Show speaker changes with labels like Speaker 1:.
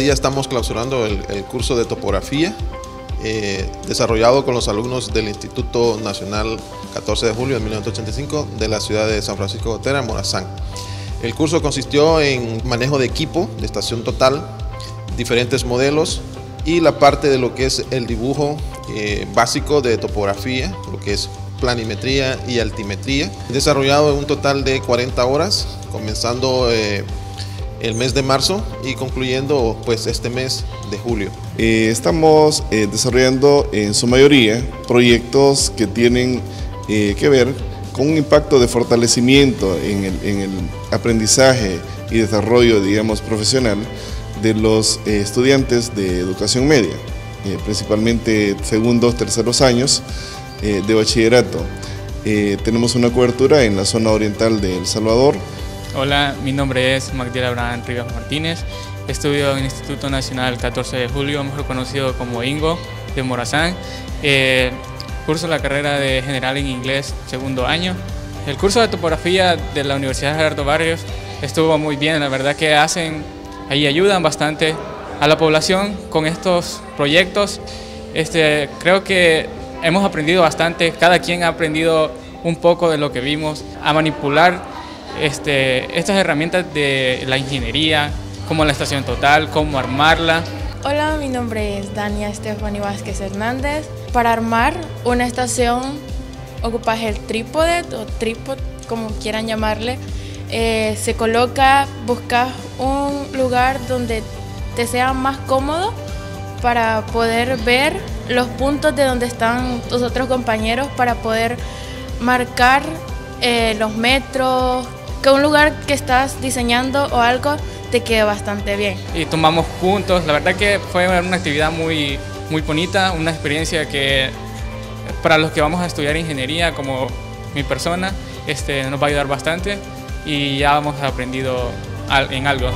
Speaker 1: día estamos clausurando el, curso de topografía eh, desarrollado con los alumnos del Instituto Nacional 14 de julio de 1985 de la ciudad de San Francisco de Gotera, Morazán. El curso consistió en manejo de equipo, de estación total, diferentes modelos y la parte de lo que es el dibujo eh, básico de topografía, lo que es planimetría y altimetría, desarrollado en un total de 40 horas, comenzando eh, el mes de marzo y concluyendo pues este mes de julio.
Speaker 2: Eh, estamos desarrollando en su mayoría proyectos que tienen que ver con un impacto de fortalecimiento en el, en el aprendizaje y desarrollo, digamos, profesional de los estudiantes de educación media. Eh, principalmente segundos, terceros años eh, de bachillerato. Eh, tenemos una cobertura en la zona oriental de El Salvador.
Speaker 3: Hola, mi nombre es Magdiel Abraham Rivas Martínez. Estudio en el Instituto Nacional 14 de Julio, mejor conocido como INGO, de Morazán. curso la carrera de General en Inglés, segundo año. El curso de topografía de la Universidad Gerardo Barrios estuvo muy bien, la verdad que hacen, ahí ayudan bastante a la población con estos proyectos. Este, creo que hemos aprendido bastante, cada quien ha aprendido un poco de lo que vimos, a manipular este, estas herramientas de la ingeniería, como la estación total, cómo armarla.
Speaker 4: Hola, mi nombre es Dania Estefani Vázquez Hernández. Para armar una estación ocupas el trípode o trípode, como quieran llamarle. Eh, se coloca, buscas un lugar donde te sea más cómodo para poder ver los puntos de donde están tus otros compañeros, para poder marcar eh, los metros, que un lugar que estás diseñando o algo te quede bastante bien.
Speaker 3: Y tomamos puntos, la verdad que fue una actividad muy, muy bonita, una experiencia que para los que vamos a estudiar ingeniería como mi persona, este, nos va a ayudar bastante y ya hemos aprendido en algo.